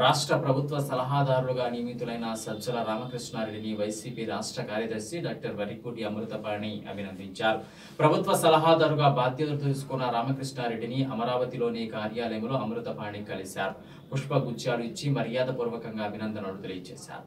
రాష్ట్ర ప్రభుత్వ సలహాదారులుగా నియమితులైన సజ్జల రామకృష్ణారెడ్డిని వైసీపీ రాష్ట్ర కార్యదర్శి డాక్టర్ వరికూటి అమృతపాణి అభినందించారు. ప్రభుత్వ సలహాదారుగా బాధ్యతలు తీసుకున్న రామకృష్ణారెడ్డిని అమరావతిలోని కార్యాలయంలో అమృతపాణి కలిశారు. పుష్పగుచ్చాలు ఇచ్చి మర్యాదపూర్వకంగా అభినందనలు తెలియజేశారు.